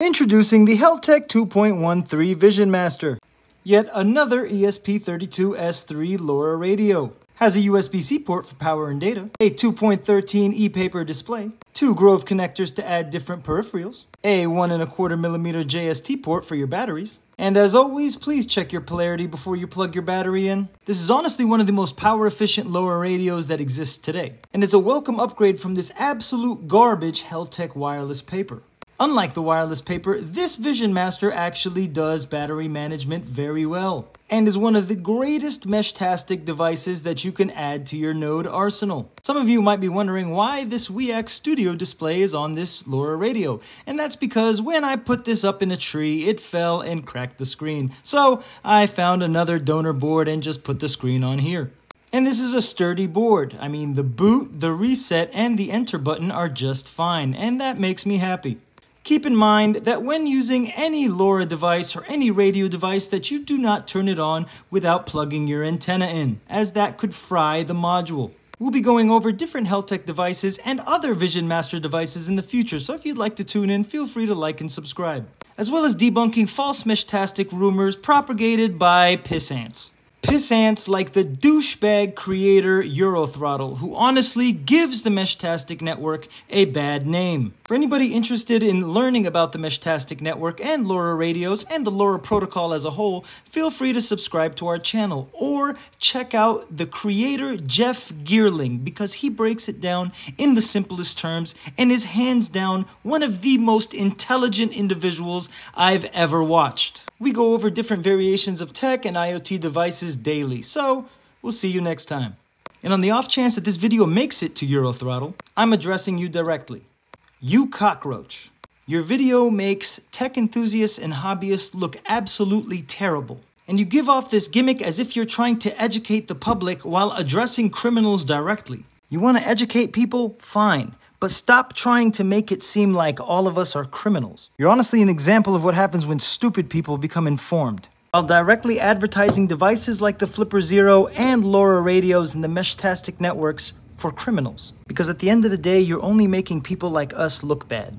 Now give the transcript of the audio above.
Introducing the Heltec 2.13 Vision Master. Yet another ESP32S3 LoRa radio. Has a USB-C port for power and data, a 2.13 e-paper display, two Grove connectors to add different peripherals, a 1 and a quarter millimeter JST port for your batteries, and as always, please check your polarity before you plug your battery in. This is honestly one of the most power efficient LoRa radios that exists today, and is a welcome upgrade from this absolute garbage Heltec wireless paper. Unlike the wireless paper, this Vision Master actually does battery management very well and is one of the greatest Meshtastic devices that you can add to your Node arsenal. Some of you might be wondering why this WeAct Studio display is on this LoRa radio, and that's because when I put this up in a tree, it fell and cracked the screen. So I found another donor board and just put the screen on here. And this is a sturdy board. I mean, the boot, the reset, and the enter button are just fine, and that makes me happy. Keep in mind that when using any LoRa device or any radio device that you do not turn it on without plugging your antenna in, as that could fry the module. We'll be going over different Heltec devices and other Vision Master devices in the future, so if you'd like to tune in, feel free to like and subscribe. As well as debunking false Meshtastic rumors propagated by pissants pissants like the douchebag creator Eurothrottle, who honestly gives the Meshtastic network a bad name. For anybody interested in learning about the Meshtastic network and LoRa radios and the LoRa protocol as a whole, feel free to subscribe to our channel or check out the creator Jeff Geerling because he breaks it down in the simplest terms and is hands down one of the most intelligent individuals I've ever watched. We go over different variations of tech and IoT devices daily, so we'll see you next time. And on the off chance that this video makes it to Eurothrottle, I'm addressing you directly. You cockroach. Your video makes tech enthusiasts and hobbyists look absolutely terrible. And you give off this gimmick as if you're trying to educate the public while addressing criminals directly. You want to educate people? Fine but stop trying to make it seem like all of us are criminals. You're honestly an example of what happens when stupid people become informed. While directly advertising devices like the Flipper Zero and LoRa radios in the Meshtastic networks for criminals. Because at the end of the day, you're only making people like us look bad.